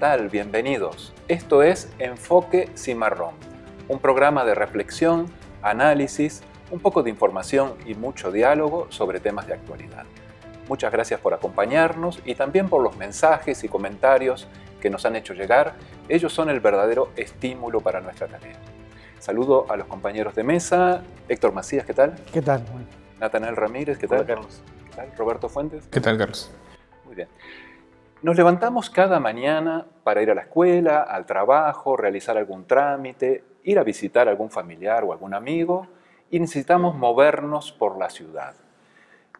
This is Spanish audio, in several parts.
tal? Bienvenidos. Esto es Enfoque Cimarrón, un programa de reflexión, análisis, un poco de información y mucho diálogo sobre temas de actualidad. Muchas gracias por acompañarnos y también por los mensajes y comentarios que nos han hecho llegar. Ellos son el verdadero estímulo para nuestra tarea. Saludo a los compañeros de mesa. Héctor Macías, ¿qué tal? ¿Qué tal? Natanel Ramírez, ¿qué tal? Hola, Carlos. ¿Qué tal? Roberto Fuentes. ¿Qué tal, Carlos? Muy bien. Nos levantamos cada mañana para ir a la escuela, al trabajo, realizar algún trámite, ir a visitar a algún familiar o algún amigo y necesitamos movernos por la ciudad.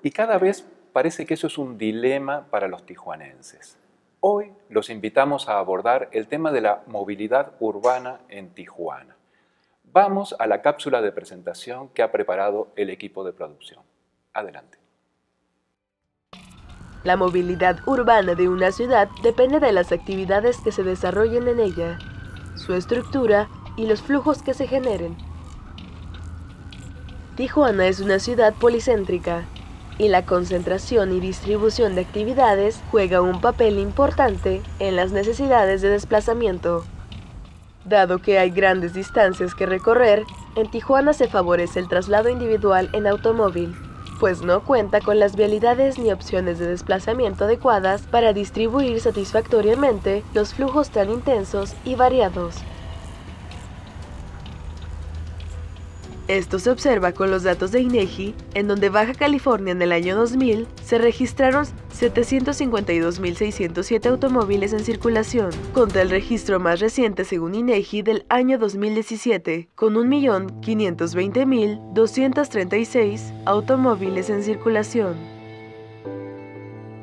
Y cada vez parece que eso es un dilema para los tijuanenses. Hoy los invitamos a abordar el tema de la movilidad urbana en Tijuana. Vamos a la cápsula de presentación que ha preparado el equipo de producción. Adelante. La movilidad urbana de una ciudad depende de las actividades que se desarrollen en ella, su estructura y los flujos que se generen. Tijuana es una ciudad policéntrica y la concentración y distribución de actividades juega un papel importante en las necesidades de desplazamiento. Dado que hay grandes distancias que recorrer, en Tijuana se favorece el traslado individual en automóvil pues no cuenta con las vialidades ni opciones de desplazamiento adecuadas para distribuir satisfactoriamente los flujos tan intensos y variados. Esto se observa con los datos de INEGI, en donde Baja California en el año 2000 se registraron 752.607 automóviles en circulación, contra el registro más reciente según INEGI del año 2017, con 1.520.236 automóviles en circulación.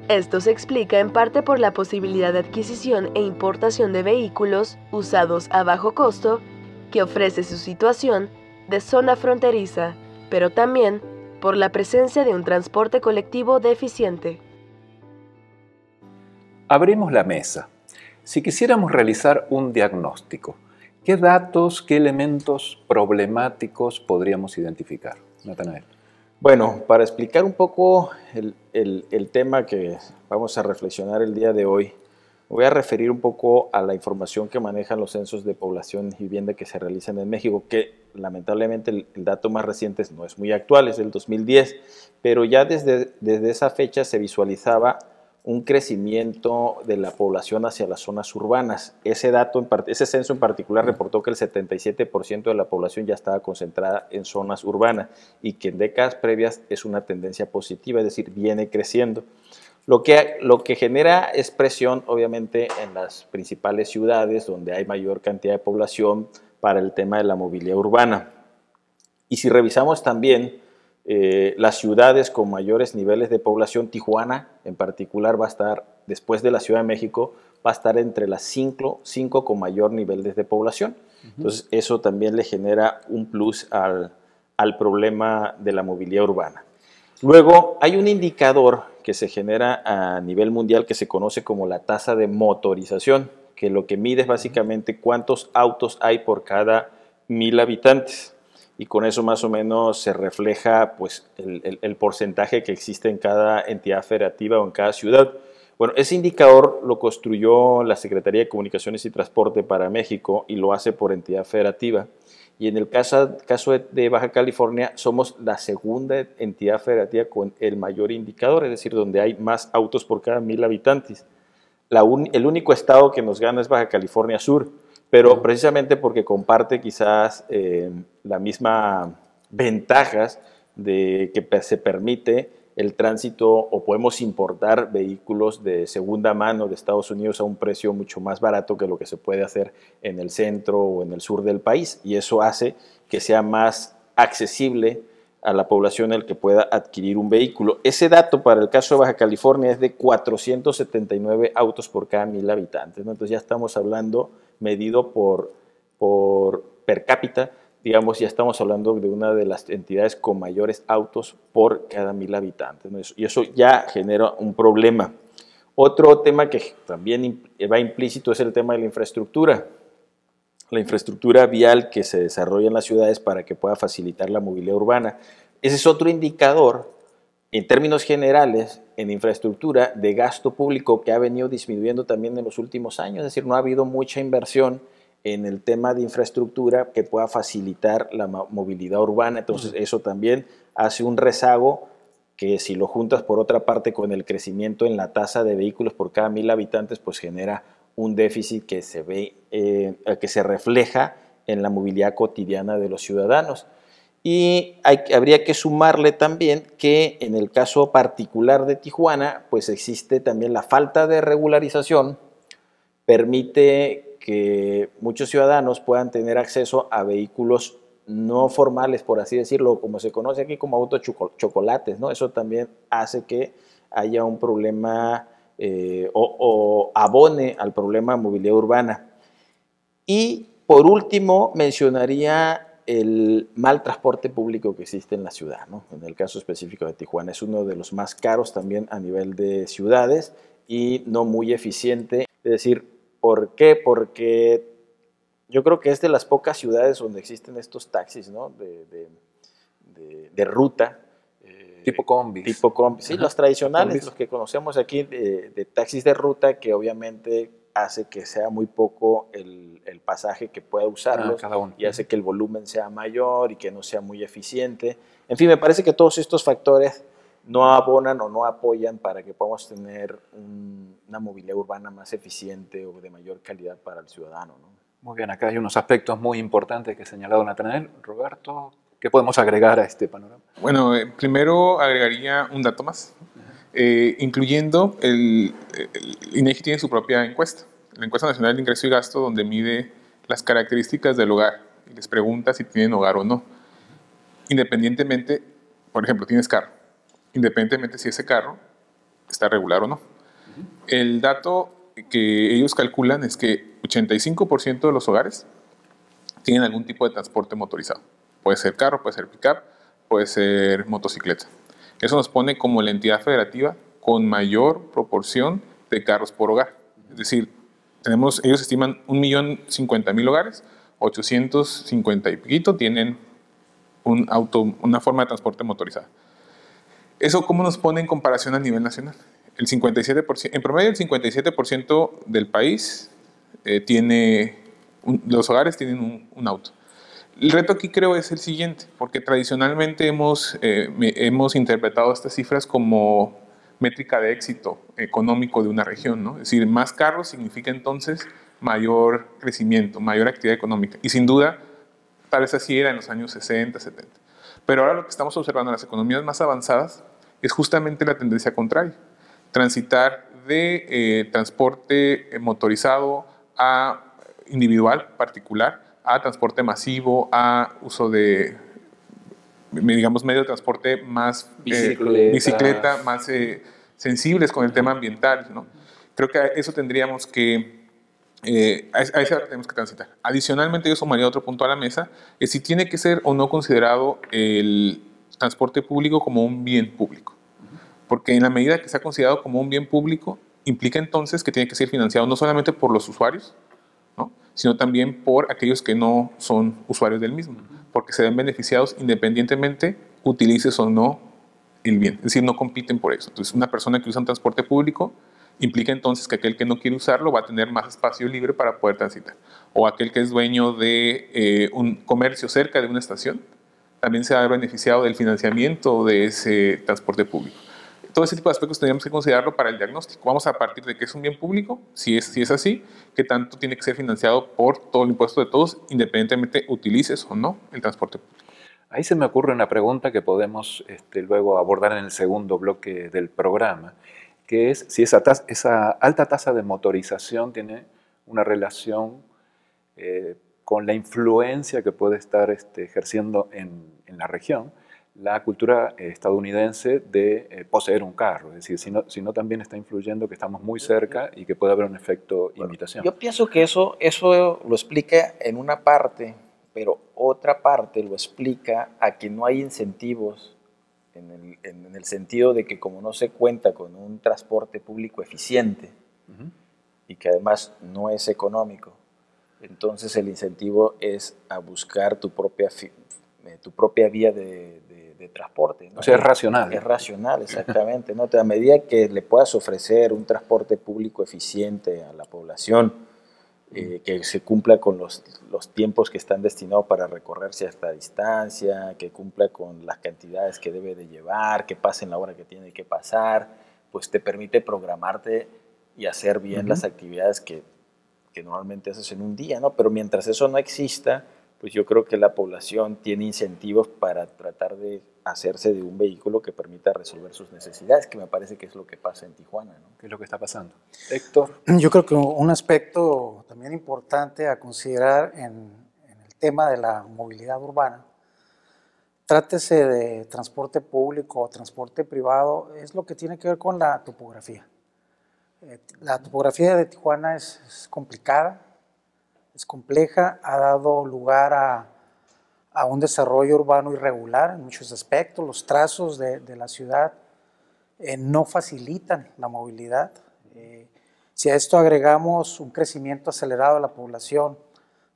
Esto se explica en parte por la posibilidad de adquisición e importación de vehículos usados a bajo costo que ofrece su situación de zona fronteriza, pero también por la presencia de un transporte colectivo deficiente. Abrimos la mesa. Si quisiéramos realizar un diagnóstico, ¿qué datos, qué elementos problemáticos podríamos identificar? Natanael. Bueno, para explicar un poco el, el tema que vamos a reflexionar el día de hoy, voy a referir un poco a la información que manejan los censos de población y vivienda que se realizan en México, que lamentablemente el, dato más reciente no es muy actual, es del 2010, pero ya desde, desde esa fecha se visualizaba un crecimiento de la población hacia las zonas urbanas. Ese dato, ese censo en particular reportó que el 77% de la población ya estaba concentrada en zonas urbanas y que en décadas previas es una tendencia positiva, es decir, viene creciendo. Lo que, lo que genera es presión, obviamente, en las principales ciudades donde hay mayor cantidad de población para el tema de la movilidad urbana. Y si revisamos también eh, las ciudades con mayores niveles de población, Tijuana en particular va a estar, después de la Ciudad de México, va a estar entre las cinco, cinco con mayor niveles de población. Entonces, eso también le genera un plus al, al problema de la movilidad urbana. Luego, hay un indicador que se genera a nivel mundial que se conoce como la tasa de motorización, que lo que mide es básicamente cuántos autos hay por cada mil habitantes. Y con eso más o menos se refleja pues, el, porcentaje que existe en cada entidad federativa o en cada ciudad. Bueno, ese indicador lo construyó la Secretaría de Comunicaciones y Transporte para México y lo hace por entidad federativa. Y en el caso, caso de Baja California, somos la segunda entidad federativa con el mayor indicador, es decir, donde hay más autos por cada mil habitantes. el único estado que nos gana es Baja California Sur, pero precisamente porque comparte quizás eh, la misma ventajas de que se permite el tránsito o podemos importar vehículos de segunda mano de Estados Unidos a un precio mucho más barato que lo que se puede hacer en el centro o en el sur del país y eso hace que sea más accesible a la población el que pueda adquirir un vehículo. Ese dato para el caso de Baja California es de 479 autos por cada mil habitantes, entonces ya estamos hablando medido por, por per cápita digamos, ya estamos hablando de una de las entidades con mayores autos por cada mil habitantes. Y eso ya genera un problema. Otro tema que también va implícito es el tema de la infraestructura. La infraestructura vial que se desarrolla en las ciudades para que pueda facilitar la movilidad urbana. Ese es otro indicador en términos generales, en infraestructura de gasto público que ha venido disminuyendo también en los últimos años, es decir, no ha habido mucha inversión en el tema de infraestructura que pueda facilitar la movilidad urbana, entonces eso también hace un rezago que si lo juntas por otra parte con el crecimiento en la tasa de vehículos por cada mil habitantes, pues genera un déficit que se ve, eh, que se refleja en la movilidad cotidiana de los ciudadanos. Y habría que sumarle también que en el caso particular de Tijuana, pues existe también la falta de regularización, permite que muchos ciudadanos puedan tener acceso a vehículos no formales, por así decirlo, como se conoce aquí como autos chocolates, ¿no? Eso también hace que haya un problema eh, o, o, abone al problema de movilidad urbana. Y por último, mencionaría el mal transporte público que existe en la ciudad, ¿no? en el caso específico de Tijuana. Es uno de los más caros también a nivel de ciudades y no muy eficiente. Es decir, ¿por qué? Porque yo creo que es de las pocas ciudades donde existen estos taxis ¿no? de, de, ruta. Eh, tipo combi. Tipo combi. Sí, los tradicionales, los que conocemos aquí de taxis de ruta que obviamente hace que sea muy poco el, el pasaje que pueda usarlo ah, y hace que el volumen sea mayor y que no sea muy eficiente. En fin, me parece que todos estos factores no abonan o no apoyan para que podamos tener una movilidad urbana más eficiente o de mayor calidad para el ciudadano. Muy bien, acá hay unos aspectos muy importantes que ha señalado Natanael. Roberto, ¿qué podemos agregar a este panorama? Bueno, eh, primero agregaría un dato más. Eh, incluyendo el, INEGI tiene su propia encuesta, la encuesta nacional de ingreso y gasto, donde mide las características del hogar y les pregunta si tienen hogar o no. Independientemente, por ejemplo, tienes carro, independientemente si ese carro está regular o no. El dato que ellos calculan es que 85% de los hogares tienen algún tipo de transporte motorizado. Puede ser carro, puede ser pickup, puede ser motocicleta. Eso nos pone como la entidad federativa con mayor proporción de carros por hogar. Es decir, tenemos, ellos estiman 1.050.000 hogares, 850 y piquito tienen un auto, una forma de transporte motorizada. ¿Eso cómo nos pone en comparación a nivel nacional? El 57%, en promedio el 57% del país eh, tiene, los hogares tienen un auto. El reto aquí creo es el siguiente, porque tradicionalmente hemos, eh, hemos interpretado estas cifras como métrica de éxito económico de una región, ¿no? Es decir, más carros significa entonces mayor crecimiento, mayor actividad económica. Y sin duda, tal vez así era en los años 60, 70. Pero ahora lo que estamos observando en las economías más avanzadas es justamente la tendencia contraria. Transitar de eh, transporte motorizado a individual, particular, a transporte masivo, a uso de, digamos, medio de transporte más eh, bicicleta, más eh, sensibles con el tema ambiental. ¿no? Creo que a eso tendríamos que, eh, a, eso tenemos que transitar. Adicionalmente, yo sumaría otro punto a la mesa, es si tiene que ser o no considerado el transporte público como un bien público. Porque en la medida que sea considerado como un bien público, implica entonces que tiene que ser financiado no solamente por los usuarios, sino también por aquellos que no son usuarios del mismo, porque se ven beneficiados independientemente utilices o no el bien, es decir, no compiten por eso. Entonces, una persona que usa un transporte público implica entonces que aquel que no quiere usarlo va a tener más espacio libre para poder transitar. O aquel que es dueño de eh, un comercio cerca de una estación, también se va a ver beneficiado del financiamiento de ese transporte público todo ese tipo de aspectos tendríamos que considerarlo para el diagnóstico. Vamos a partir de que es un bien público, si es, si es así, que tanto tiene que ser financiado por todo el impuesto de todos, independientemente utilices o no el transporte público. Ahí se me ocurre una pregunta que podemos este, luego abordar en el segundo bloque del programa, que es si esa, esa alta tasa de motorización tiene una relación eh, con la influencia que puede estar este, ejerciendo en, en la región la cultura estadounidense de eh, poseer un carro, es decir, si no, si no, también está influyendo que estamos muy cerca y que puede haber un efecto imitación. Yo pienso que eso, eso lo explica en una parte, pero otra parte lo explica a que no hay incentivos en el, en el sentido de que como no se cuenta con un transporte público eficiente y que además no es económico, entonces el incentivo es a buscar tu propia, eh, tu propia vía de de, transporte. O sea, es racional. Es racional, exactamente. ¿no? A medida que le puedas ofrecer un transporte público eficiente a la población, eh, que se cumpla con los, los, tiempos que están destinados para recorrer cierta distancia, que cumpla con las cantidades que debe de llevar, que pase en la hora que tiene que pasar, pues te permite programarte y hacer bien las actividades que, que normalmente haces en un día, ¿no? Pero mientras eso no exista, pues yo creo que la población tiene incentivos para tratar de hacerse de un vehículo que permita resolver sus necesidades, que me parece que es lo que pasa en Tijuana. ¿no? ¿Qué es lo que está pasando? Héctor. Yo creo que un aspecto también importante a considerar en, el tema de la movilidad urbana, trátese de transporte público o transporte privado, es lo que tiene que ver con la topografía. Eh, la topografía de Tijuana es complicada, es compleja, ha dado lugar a, un desarrollo urbano irregular en muchos aspectos. Los trazos de, la ciudad eh, no facilitan la movilidad. Eh, si a esto agregamos un crecimiento acelerado de la población,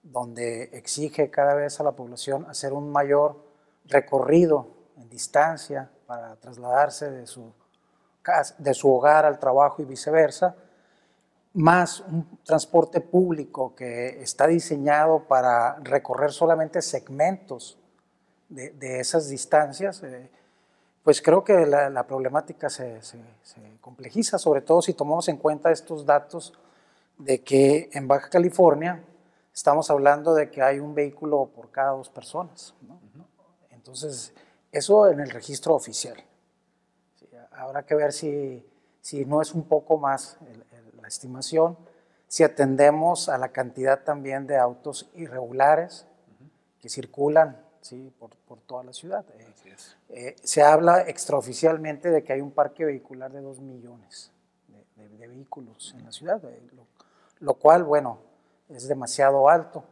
donde exige cada vez a la población hacer un mayor recorrido en distancia para trasladarse de su, de su hogar al trabajo y viceversa, más un transporte público que está diseñado para recorrer solamente segmentos de, esas distancias, eh, pues creo que la, problemática se, complejiza, sobre todo si tomamos en cuenta estos datos de que en Baja California estamos hablando de que hay un vehículo por cada dos personas. Entonces, eso en el registro oficial. Habrá que ver si, si no es un poco más el, estimación, si atendemos a la cantidad también de autos irregulares que circulan ¿sí? por, por, toda la ciudad. Eh, eh, se habla extraoficialmente de que hay un parque vehicular de 2 millones de, vehículos en la ciudad, eh, lo, cual, bueno, es demasiado alto.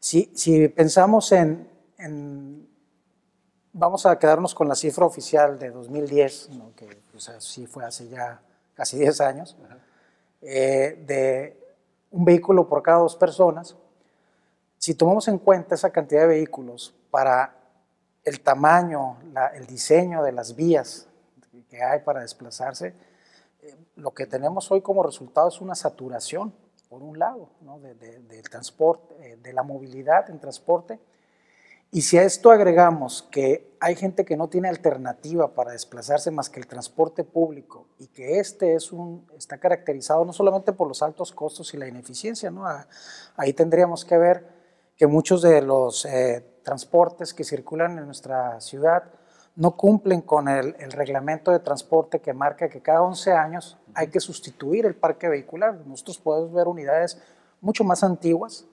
Si, si pensamos en, en, vamos a quedarnos con la cifra oficial de 2010, que pues, así fue hace ya casi 10 años, eh, de un vehículo por cada dos personas, si tomamos en cuenta esa cantidad de vehículos para el tamaño, el diseño de las vías que hay para desplazarse, eh, lo que tenemos hoy como resultado es una saturación, por un lado, del transporte, eh, de la movilidad en transporte, y si a esto agregamos que hay gente que no tiene alternativa para desplazarse más que el transporte público y que este es un, está caracterizado no solamente por los altos costos y la ineficiencia, ¿no? ahí tendríamos que ver que muchos de los eh, transportes que circulan en nuestra ciudad no cumplen con el, el, reglamento de transporte que marca que cada 11 años hay que sustituir el parque vehicular. Nosotros podemos ver unidades mucho más antiguas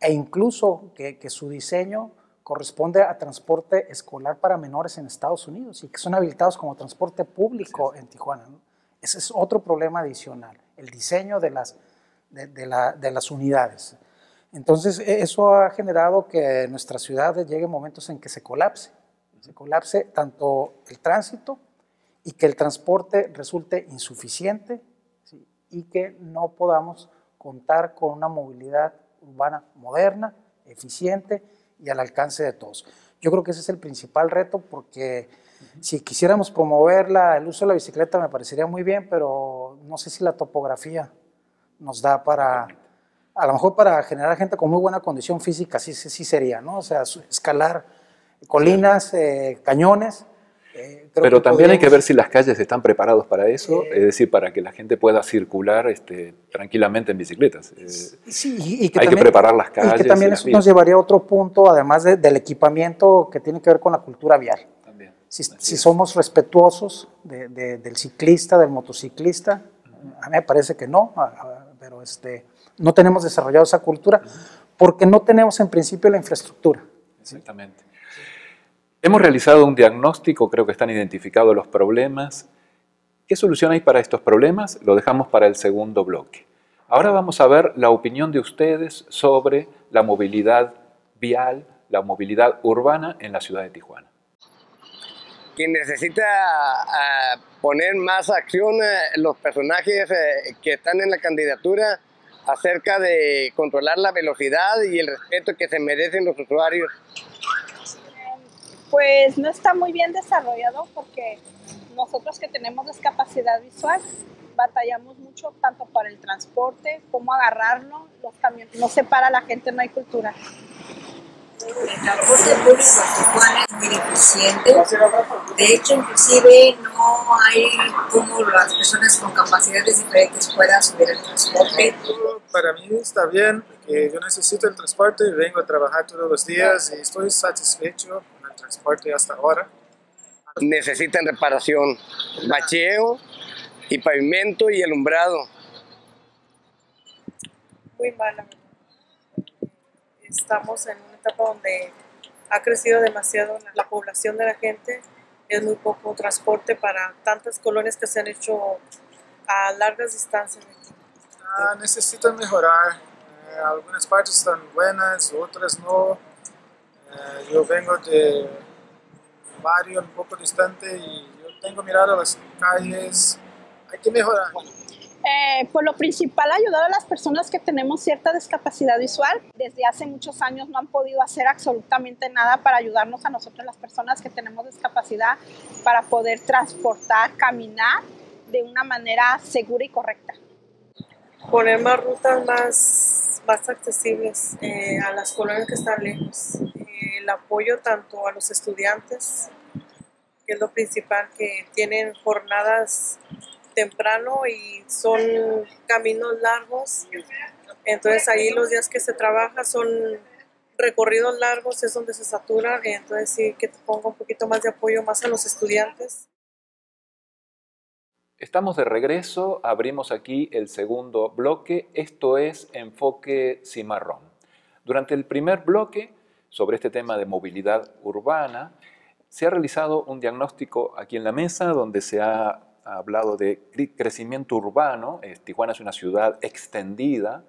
e incluso que, que su diseño corresponde a transporte escolar para menores en Estados Unidos y que son habilitados como transporte público en Tijuana. Ese es otro problema adicional, el diseño de las, de, las unidades. Entonces, e, eso ha generado que nuestra ciudad llegue momentos en que se colapse, se colapse tanto el tránsito y que el transporte resulte insuficiente y que no podamos contar con una movilidad urbana moderna, eficiente y al alcance de todos. Yo creo que ese es el principal reto porque si quisiéramos promover el uso de la bicicleta me parecería muy bien, pero no sé si la topografía nos da para, a lo mejor para generar gente con muy buena condición física, sí, sí, sería, ¿no? O sea, escalar colinas, eh, cañones, eh, Pero también hay que ver si las calles están preparadas para eso, eh, es decir, para que la gente pueda circular este, tranquilamente en bicicletas. Eh, sí, y que hay que preparar las calles. Y que también eso nos llevaría a otro punto, además del equipamiento que tiene que ver con la cultura vial. También. Si, somos respetuosos del ciclista, del motociclista, a mí me parece que no, pero este, no tenemos desarrollado esa cultura porque no tenemos en principio la infraestructura. Exactamente. Hemos realizado un diagnóstico, creo que están identificados los problemas. ¿Qué solución hay para estos problemas? Lo dejamos para el segundo bloque. Ahora vamos a ver la opinión de ustedes sobre la movilidad vial, la movilidad urbana en la ciudad de Tijuana. Quien necesita ah, poner más acción eh, los personajes eh, que están en la candidatura acerca de controlar la velocidad y el respeto que se merecen los usuarios Pues no está muy bien desarrollado porque nosotros que tenemos discapacidad visual batallamos mucho tanto para el transporte, cómo agarrarlo, los camiones, no se para la gente, no hay cultura. El transporte público en Tijuana es muy deficiente. De hecho, inclusive no hay cómo las personas con capacidades diferentes puedan subir el transporte. Para mí está bien, porque yo necesito el transporte, vengo a trabajar todos los días y estoy satisfecho transporte hasta ahora. Necesitan reparación, bacheo y pavimento y alumbrado. Muy mala. Estamos en una etapa donde ha crecido demasiado la población de la gente, es muy poco transporte para tantas colonias que se han hecho a largas distancias. Ah, necesitan mejorar. Eh, algunas partes están buenas, otras no. Eh, yo vengo de un barrio un poco distante y yo tengo mirado las calles. Hay que mejorar. Eh, por lo principal, ayudar a las personas que tenemos cierta discapacidad visual. Desde hace muchos años no han podido hacer absolutamente nada para ayudarnos a nosotros, las personas que tenemos discapacidad, para poder transportar, caminar de una manera segura y correcta. Poner más rutas más, más accesibles eh, a las colonias que están lejos. El apoyo tanto a los estudiantes, que es lo principal, que tienen jornadas temprano y son caminos largos. Entonces ahí los días que se trabaja son recorridos largos, es donde se satura. Entonces sí que te ponga un poquito más de apoyo más a los estudiantes. Estamos de regreso, abrimos aquí el segundo bloque, esto es Enfoque Cimarrón. Durante el primer bloque, sobre este tema de movilidad urbana, se ha realizado un diagnóstico aquí en la mesa donde se ha ha hablado de crecimiento urbano, Tijuana es una ciudad extendida,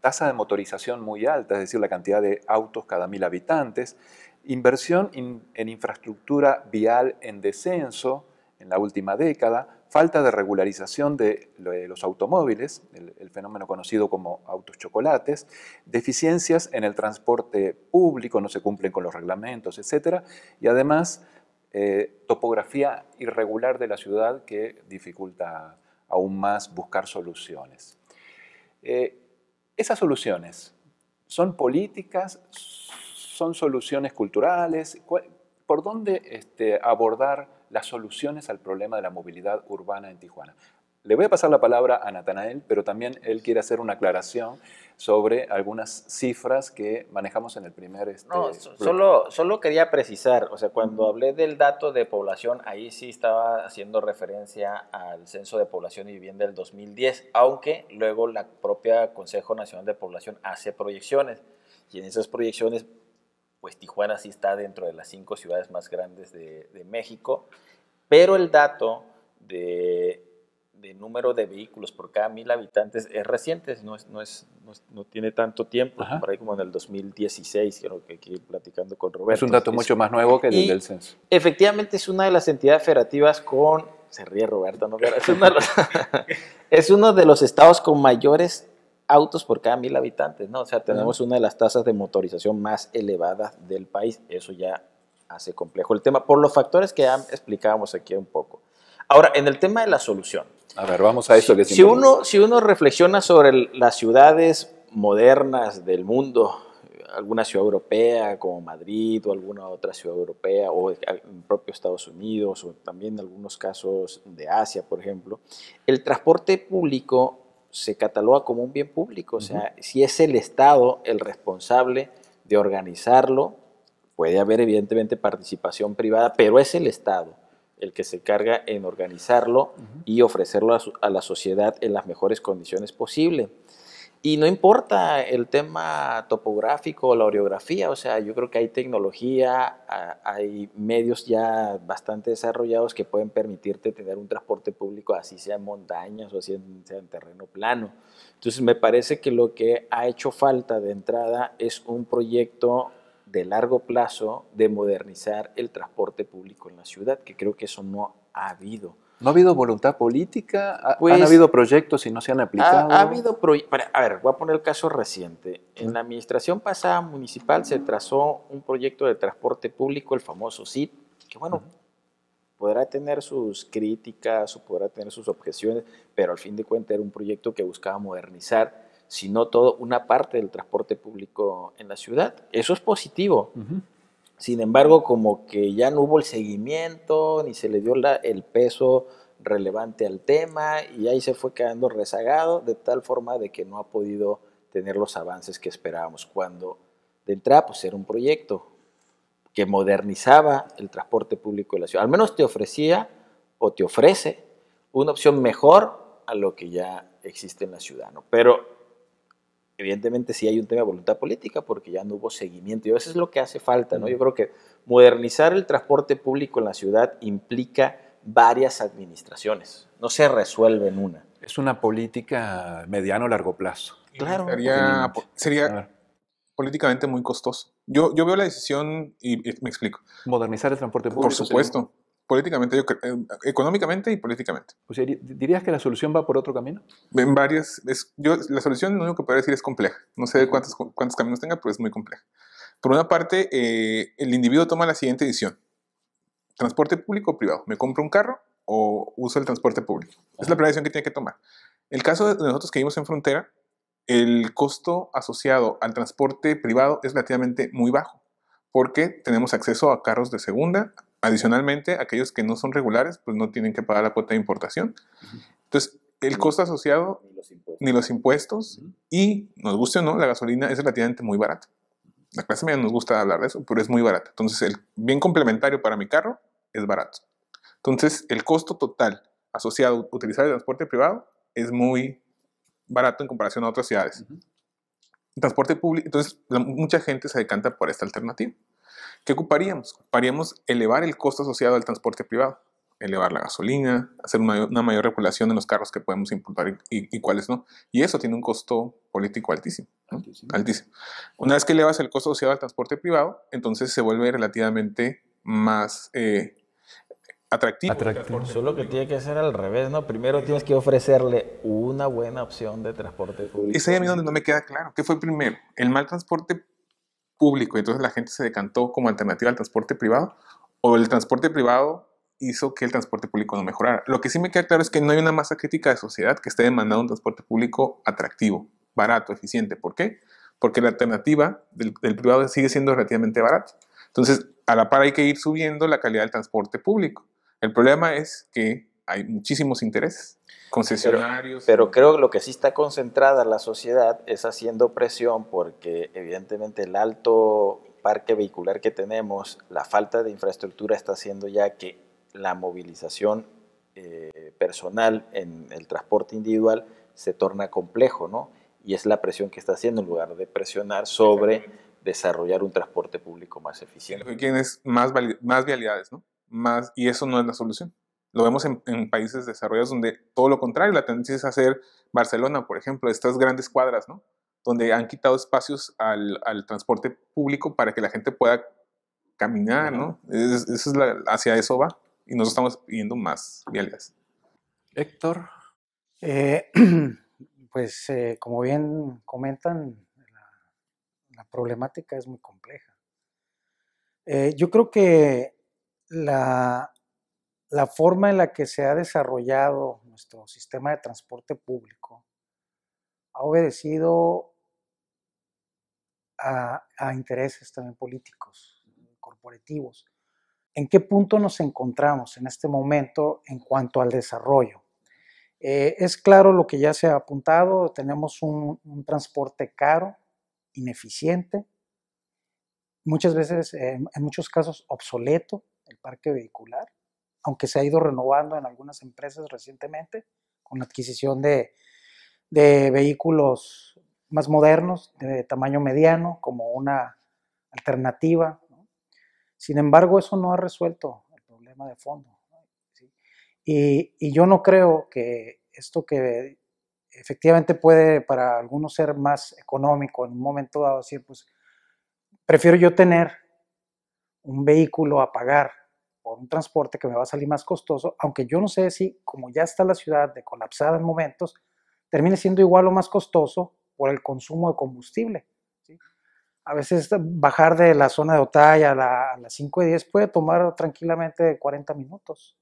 tasa de motorización muy alta, es decir, la cantidad de autos cada mil habitantes, inversión en infraestructura vial en descenso en la última década, falta de regularización de, los automóviles, el, el, fenómeno conocido como autos chocolates, deficiencias en el transporte público, no se cumplen con los reglamentos, etc. Y además eh, topografía irregular de la ciudad que dificulta aún más buscar soluciones. Eh, esas soluciones son políticas, son soluciones culturales. ¿Por dónde este, abordar las soluciones al problema de la movilidad urbana en Tijuana? Le voy a pasar la palabra a Natanael, pero también él quiere hacer una aclaración sobre algunas cifras que manejamos en el primer... Este, no, solo, solo quería precisar, o sea, cuando hablé del dato de población, ahí sí estaba haciendo referencia al Censo de Población y Vivienda del 2010, aunque luego la propia Consejo Nacional de Población hace proyecciones, y en esas proyecciones, pues Tijuana sí está dentro de las cinco ciudades más grandes de, de México, pero el dato de de número de vehículos por cada mil habitantes es reciente, no, es, no, es, no, tiene tanto tiempo, por ahí como en el 2016, creo que aquí platicando con Roberto. Es un dato mucho más nuevo que el del censo. Efectivamente es una de las entidades federativas con, se ríe Roberto, ¿no? Es uno, de los, es uno de los estados con mayores autos por cada mil habitantes, ¿no? O sea, tenemos una de las tasas de motorización más elevadas del país, eso ya hace complejo el tema, por los factores que ya explicábamos aquí un poco. Ahora, en el tema de la solución, a ver, vamos a eso que si uno, si uno reflexiona sobre las ciudades modernas del mundo, alguna ciudad europea como Madrid o alguna otra ciudad europea o el propio Estados Unidos o también en algunos casos de Asia, por ejemplo, el transporte público se cataloga como un bien público, o sea, si es el Estado el responsable de organizarlo, puede haber evidentemente participación privada, pero es el Estado el que se carga en organizarlo y ofrecerlo a, la sociedad en las mejores condiciones posibles. Y no importa el tema topográfico o la orografía, o sea, yo creo que hay tecnología, hay medios ya bastante desarrollados que pueden permitirte tener un transporte público, así sea en montañas o así sea en terreno plano. Entonces, me parece que lo que ha hecho falta de entrada es un proyecto de largo plazo de modernizar el transporte público en la ciudad, que creo que eso no ha habido. ¿No ha habido voluntad política? ¿Ha- ¿Han Pues, habido proyectos y no se han Ha, aplicado? ha habido A ver, voy a poner el caso reciente. En la administración pasada municipal se trazó un proyecto de transporte público, el famoso CIT, que bueno, podrá tener sus críticas o podrá tener sus objeciones, pero al fin de cuentas era un proyecto que buscaba modernizar, si no todo, una parte del transporte público en la ciudad. Eso es positivo. Ujú. Sin embargo, como que ya no hubo el seguimiento, ni se le dio el peso relevante al tema, y ahí se fue quedando rezagado, de tal forma de que no ha podido tener los avances que esperábamos. Cuando de entrada, pues era un proyecto que modernizaba el transporte público de la ciudad. Al menos te ofrecía o te ofrece una opción mejor a lo que ya existe en la ciudad, ¿no? Pero evidentemente sí hay un tema de voluntad política porque ya no hubo seguimiento y eso es lo que hace falta, ¿no? Yo creo que modernizar el transporte público en la ciudad implica varias administraciones, no se resuelve en una. Es una política mediano o largo plazo. Claro. Sería. A sería políticamente muy costoso. Yo, yo veo la decisión y, y me explico. modernizar el transporte público. Por supuesto. Políticamente, yo eh, económicamente y políticamente. O sea, ¿dir- ¿Dirías que la solución va por otro camino? En varias. es- yo, la solución, lo único que puedo decir es compleja. No sé cuántos, cuántos caminos tenga, pero es muy compleja. Por una parte, eh, el individuo toma la siguiente decisión: transporte público o privado. ¿Me compro un carro o uso el transporte público? Es la primera decisión que tiene que tomar. El caso de nosotros que vivimos en frontera, el costo asociado al transporte privado es relativamente muy bajo, porque tenemos acceso a carros de segunda. Adicionalmente, aquellos que no son regulares, pues no tienen que pagar la cuota de importación. Entonces, el costo asociado, ni los impuestos, y nos guste o no, la gasolina es relativamente muy barata. La clase media nos gusta hablar de eso, pero es muy barata. Entonces, el bien complementario para mi carro es barato. Entonces, el costo total asociado a utilizar el transporte privado es muy barato en comparación a otras ciudades. El transporte público, entonces la- mucha gente se decanta por esta alternativa. ¿Qué ocuparíamos? Ocuparíamos elevar el costo asociado al transporte privado, elevar la gasolina, hacer una, una mayor regulación en los carros que podemos importar y, y- y cuáles no. Y eso tiene un costo político altísimo. ¿no? Altísimo. Una vez que elevas el costo asociado al transporte privado, entonces se vuelve relativamente más eh, atractivo. Atractivo. Solo que tiene que ser al revés, ¿no? Primero tienes que ofrecerle una buena opción de transporte público. Es ahí a mí donde no me queda claro. ¿Qué fue primero? ¿El mal transporte público? y Entonces la gente se decantó como alternativa al transporte privado. ¿O el transporte privado hizo que el transporte público no mejorara? Lo que sí me queda claro es que no hay una masa crítica de sociedad que esté demandando un transporte público atractivo, barato, eficiente. ¿Por qué? Porque la alternativa del, del privado sigue siendo relativamente barata. Entonces, a la par hay que ir subiendo la calidad del transporte público. El problema es que hay muchísimos intereses. Concesionarios. Pero creo que lo que sí está concentrada la sociedad es haciendo presión porque evidentemente el alto parque vehicular que tenemos, la falta de infraestructura está haciendo ya que la movilización eh, personal en el transporte individual se torna complejo, ¿no? Y es la presión que está haciendo en lugar de presionar sobre desarrollar un transporte público más Y lo eficiente. que quieren es más, más vialidades, ¿no? Más, y eso no es la solución. Lo vemos en, en países desarrollados donde todo lo contrario, la tendencia es hacer Barcelona, por ejemplo, estas grandes cuadras, ¿no? Donde han quitado espacios al, al transporte público para que la gente pueda caminar, ¿no? Es- eso es la- hacia eso va. Y nosotros estamos pidiendo más vialidades. Héctor, Eh, pues eh, como bien comentan, la, la problemática es muy compleja. Eh, yo creo que la, la forma en la que se ha desarrollado nuestro sistema de transporte público ha obedecido a, intereses también políticos, corporativos. ¿En qué punto nos encontramos en este momento en cuanto al desarrollo? Eh, es claro lo que ya se ha apuntado, tenemos un, un transporte caro, ineficiente, muchas veces, eh, en muchos casos, obsoleto el parque vehicular, aunque se ha ido renovando en algunas empresas recientemente con la adquisición de, vehículos más modernos, de tamaño mediano, como una alternativa. Sin embargo, eso no ha resuelto el problema de fondo. y, yo no creo que esto que efectivamente puede para algunos ser más económico en un momento dado, decir, pues prefiero yo tener un vehículo a pagar por un transporte que me va a salir más costoso, aunque yo no sé si, como ya está la ciudad de colapsada en momentos, termine siendo igual o más costoso por el consumo de combustible. ¿sí? A veces bajar de la zona de Otaya a, las 5 y 10 puede tomar tranquilamente 40 minutos.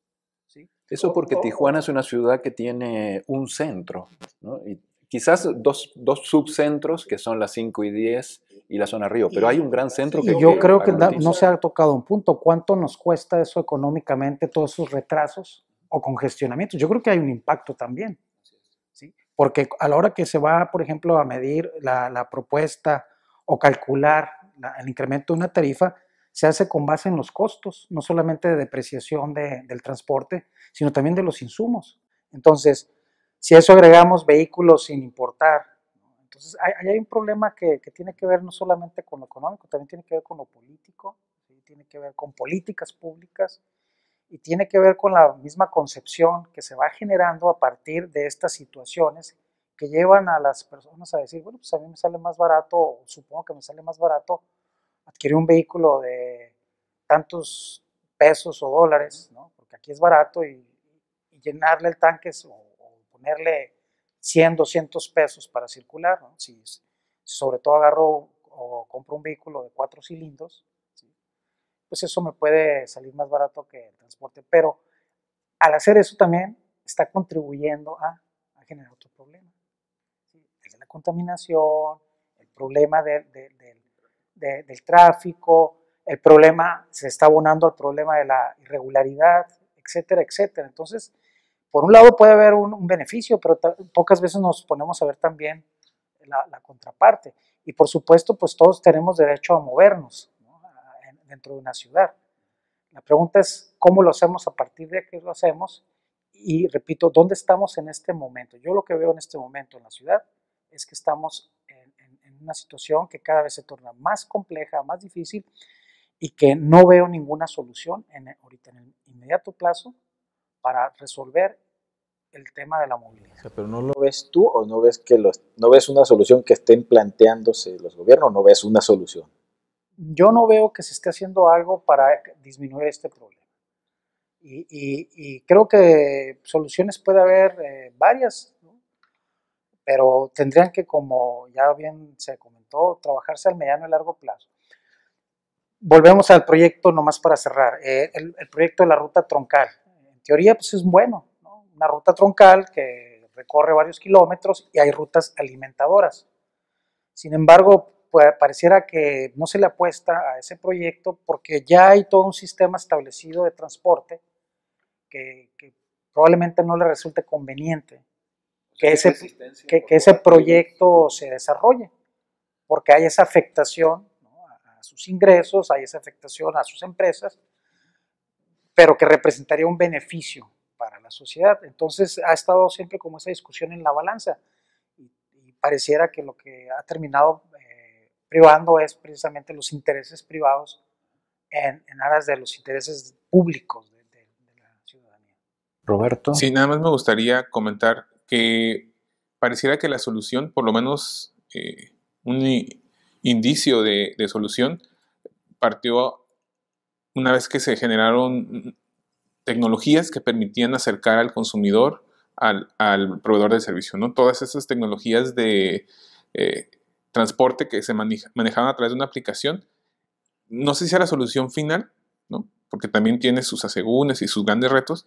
¿sí? Eso porque Tijuana es una ciudad que tiene un centro, ¿no? y quizás dos, dos, subcentros que son las 5 y 10 y la zona Río, pero hay un gran centro que... Yo creo que no se ha tocado un punto. ¿Cuánto nos cuesta eso económicamente, todos esos retrasos o congestionamientos? Yo creo que hay un impacto también. ¿sí? Porque a la hora que se va, por ejemplo, a medir la, la propuesta o calcular la, el incremento de una tarifa, se hace con base en los costos, no solamente de depreciación de, del transporte, sino también de los insumos. Entonces, si a eso agregamos vehículos sin importar, entonces hay, hay un problema que, que, tiene que ver no solamente con lo económico, también tiene que ver con lo político, tiene que ver con políticas públicas y tiene que ver con la misma concepción que se va generando a partir de estas situaciones que llevan a las personas a decir, bueno, pues a mí me sale más barato, o supongo que me sale más barato adquirir un vehículo de tantos pesos o dólares, ¿no? porque aquí es barato y, y llenarle el tanque o ponerle 100, 200 pesos para circular, si, sobre todo agarro o compro un vehículo de cuatro cilindros, ¿sí? pues eso me puede salir más barato que el transporte, pero al hacer eso también está contribuyendo a, generar otro problema, ¿sí? el de la contaminación, el problema de, del tráfico, el problema, se está abonando al problema de la irregularidad, etcétera, etcétera. Entonces, por un lado puede haber un, un beneficio, pero pocas veces nos ponemos a ver también la, la, contraparte. Y por supuesto, pues todos tenemos derecho a movernos ¿no? dentro de una ciudad. La pregunta es cómo lo hacemos a partir de qué lo hacemos y repito, ¿dónde estamos en este momento? Yo lo que veo en este momento en la ciudad es que estamos en, en, en una situación que cada vez se torna más compleja, más difícil y que no veo ninguna solución en, ahorita en el inmediato plazo para resolver el tema de la movilidad. O sea, pero no lo ves tú o no ves que los, no ves una solución que estén planteándose los gobiernos, no ves una solución. Yo no veo que se esté haciendo algo para disminuir este problema. Y, y, y creo que soluciones puede haber eh, varias, ¿no? pero tendrían que, como ya bien se comentó, trabajarse al mediano y largo plazo. Volvemos al proyecto, nomás para cerrar, eh, el, el proyecto de la ruta troncal teoría pues es bueno, ¿no? Una ruta troncal que recorre varios kilómetros y hay rutas alimentadoras. Sin embargo, pues, pareciera que no se le apuesta a ese proyecto porque ya hay todo un sistema establecido de transporte que, que probablemente no le resulte conveniente que ese, que, que ese proyecto se desarrolle, porque hay esa afectación ¿no? a sus ingresos, hay esa afectación a sus empresas, pero que representaría un beneficio la sociedad. Entonces ha estado siempre como esa discusión en la balanza y, y pareciera que lo que ha terminado eh, privando es precisamente los intereses privados en, en aras de los intereses públicos de, de, de, la ciudadanía. Roberto. Sí, nada más me gustaría comentar que pareciera que la solución, por lo menos eh, un indicio de, de solución, partió una vez que se generaron tecnologías que permitían acercar al consumidor al, al proveedor de servicio, ¿no? Todas esas tecnologías de eh, transporte que se maneja, manejaban a través de una aplicación, no sé si era la solución final, ¿no? Porque también tiene sus asegúnes y sus grandes retos,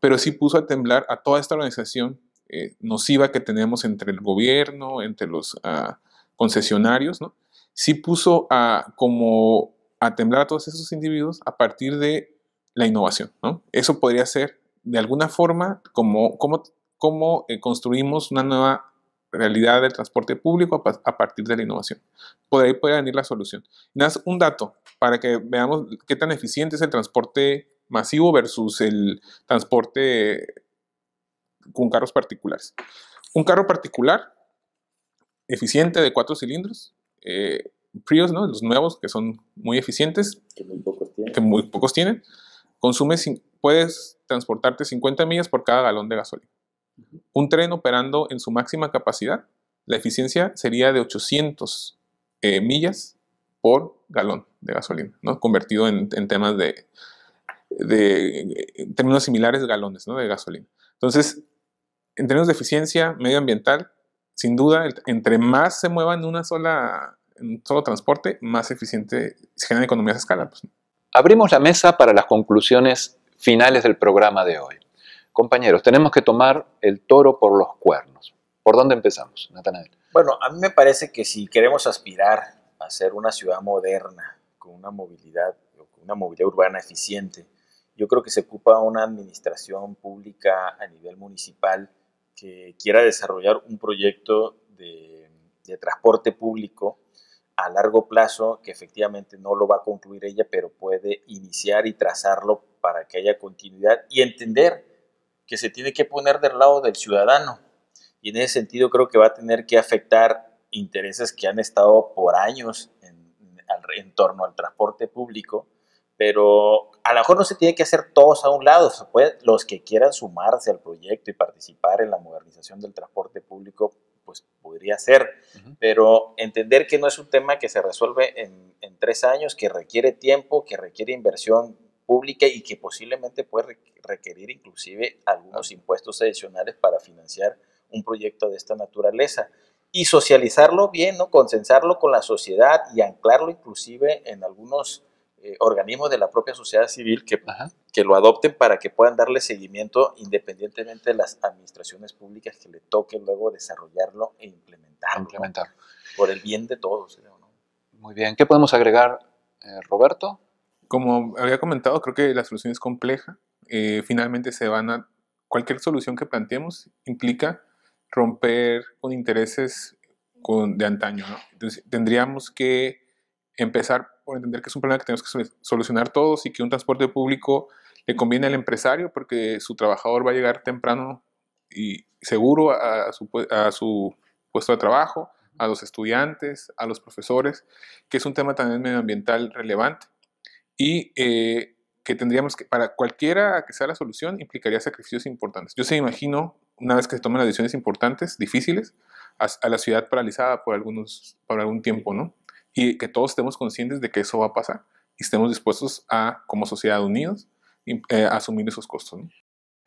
pero sí puso a temblar a toda esta organización eh, nociva que tenemos entre el gobierno, entre los uh, concesionarios, ¿no? Sí puso a, como a temblar a todos esos individuos a partir de la innovación. ¿no? Eso podría ser, de alguna forma, como, como, como eh, construimos una nueva realidad del transporte público a, a, partir de la innovación. Por ahí puede venir la solución. Nada más un dato para que veamos qué tan eficiente es el transporte masivo versus el transporte con carros particulares. Un carro particular eficiente de cuatro cilindros eh, Prius, ¿no? los nuevos que son muy eficientes, que muy pocos tienen, que muy pocos tienen consume, puedes transportarte 50 millas por cada galón de gasolina. Un tren operando en su máxima capacidad, la eficiencia sería de 800 eh, millas por galón de gasolina, ¿no? convertido en, en temas de de, en términos similares, galones ¿no? de gasolina. Entonces, en términos de eficiencia medioambiental, sin duda, entre más se mueva en una sola, en un solo transporte, más eficiente se generan economías a escala. Pues. Abrimos la mesa para las conclusiones finales del programa de hoy. Compañeros, tenemos que tomar el toro por los cuernos. ¿Por dónde empezamos, Natanael? Bueno, a mí me parece que si queremos aspirar a ser una ciudad moderna, con una movilidad, una movilidad urbana eficiente, yo creo que se ocupa una administración pública a nivel municipal que quiera desarrollar un proyecto de transporte público a largo plazo, que efectivamente no lo va a concluir ella, pero puede iniciar y trazarlo para que haya continuidad y entender que se tiene que poner del lado del ciudadano. Y en ese sentido creo que va a tener que afectar intereses que han estado por años en, torno al transporte público, pero a lo mejor no se tiene que hacer todos a un lado, se puede, los que quieran sumarse al proyecto y participar en la modernización del transporte público, pues podría ser, pero entender que no es un tema que se resuelve en, en tres años, que requiere tiempo, que requiere inversión pública y que posiblemente puede requerir inclusive algunos impuestos adicionales para financiar un proyecto de esta naturaleza. Y socializarlo bien, ¿no? consensarlo con la sociedad y anclarlo inclusive en algunos eh, organismos de la propia sociedad civil que, que lo adopten para que puedan darle seguimiento independientemente de las administraciones públicas que le toque luego desarrollarlo e implementarlo. Implementarlo. Por el bien de todos. Muy bien. ¿Qué podemos agregar, eh, Roberto? Como había comentado, creo que la solución es compleja. Eh, finalmente se van a... Cualquier solución que planteemos implica romper con intereses con, de antaño. Entonces, tendríamos que empezar por entender que es un problema que tenemos que solucionar todos y que un transporte público le conviene al empresario porque su trabajador va a llegar temprano y seguro a su, a su puesto de trabajo, a los estudiantes, a los profesores, que es un tema también medioambiental relevante y eh, que tendríamos que, para cualquiera que sea la solución, implicaría sacrificios importantes. Yo se imagino, una vez que se tomen las decisiones importantes, difíciles, a, la ciudad paralizada por, algunos, por algún tiempo, ¿no? Y que todos estemos conscientes de que eso va a pasar y estemos dispuestos a, como sociedad unidos, eh, asumir esos costos. ¿no?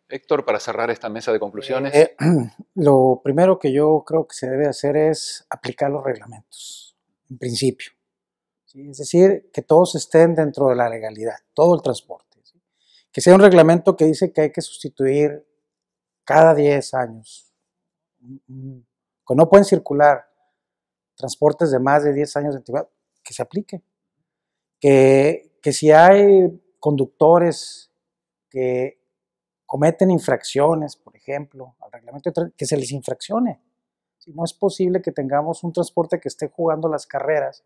Héctor, para cerrar esta mesa de conclusiones. Eh, lo primero que yo creo que se debe hacer es aplicar los reglamentos, en principio. Es decir, que todos estén dentro de la legalidad, todo el transporte. Que sea un reglamento que dice que hay que sustituir cada 10 años, que no pueden circular transportes de más de 10 años de antigüedad, que se aplique. Que, que si hay conductores que cometen infracciones, por ejemplo, al reglamento, que se les infraccione. Si no es posible que tengamos un transporte que esté jugando las carreras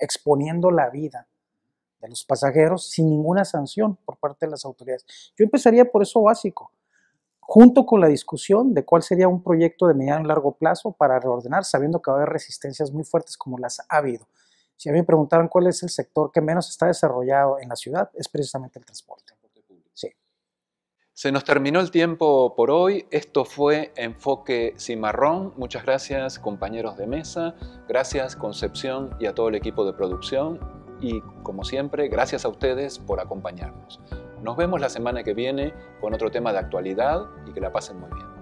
exponiendo la vida de los pasajeros sin ninguna sanción por parte de las autoridades. Yo empezaría por eso básico, junto con la discusión de cuál sería un proyecto de mediano y largo plazo para reordenar, sabiendo que va a haber resistencias muy fuertes como las ha habido. Si a mí me preguntaran cuál es el sector que menos está desarrollado en la ciudad, es precisamente el transporte. Sí. Se nos terminó el tiempo por hoy. Esto fue Enfoque Cimarrón. Muchas gracias compañeros de mesa. Gracias Concepción y a todo el equipo de producción. Y como siempre, gracias a ustedes por acompañarnos. Nos vemos la semana que viene con otro tema de actualidad y que la pasen muy bien.